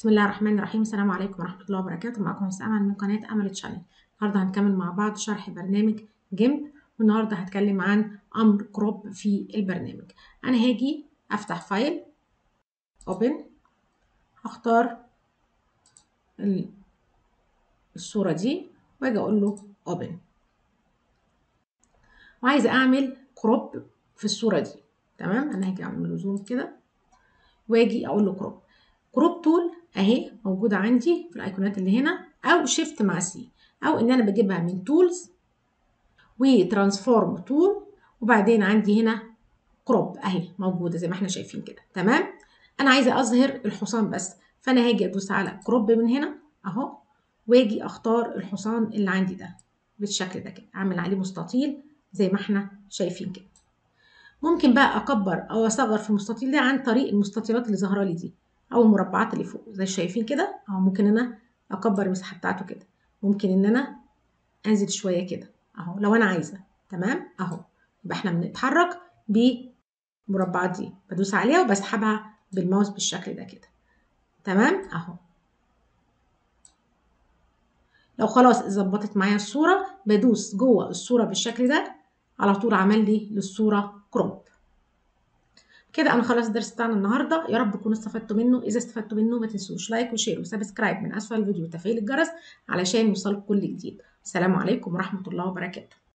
بسم الله الرحمن الرحيم. السلام عليكم ورحمة الله وبركاته. معكم أمل من قناة أمل channel النهاردة هنكمل مع بعض شرح برنامج GIMP والنهاردة هتكلم عن أمر crop في البرنامج. أنا هاجي أفتح file open هختار الصورة دي وأجي أقول له open. وعايزة أعمل crop في الصورة دي. تمام؟ أنا هاجي أعمل zoom كده وأجي أقول له crop. crop tool أهي موجودة عندي في الأيقونات اللي هنا أو shift مع C أو إن أنا بجيبها من tools و transform tool وبعدين عندي هنا crop أهي موجودة زي ما إحنا شايفين كده. تمام؟ أنا عايزة أظهر الحصان بس فأنا هاجي ادوس على crop من هنا أهو وآجي أختار الحصان اللي عندي ده بالشكل ده كده أعمل عليه مستطيل زي ما إحنا شايفين كده. ممكن بقى أكبر أو أصغر في المستطيل ده عن طريق المستطيلات اللي ظاهرة لي دي. أو المربعات اللي فوق زي شايفين كده اهو ممكن أنا أكبر المساحة بتاعته كده. ممكن إن أنا أنزل شوية كده أهو لو أنا عايزة. تمام؟ أهو. يبقى إحنا بنتحرك بالمربعات دي. بدوس عليها وبسحبها بالماوس بالشكل ده كده. تمام؟ أهو. لو خلاص ظبطت معايا الصورة بدوس جوه الصورة بالشكل ده على طول عمل لي للصورة crop كده أنا خلاص الدرس بتاعنا النهارده. يا رب تكونوا استفدتوا منه. اذا استفدتوا منه ما تنسوش like و share و subscribe من اسفل الفيديو وتفعيل الجرس علشان يوصلكم كل جديد. السلام عليكم ورحمة الله وبركاته.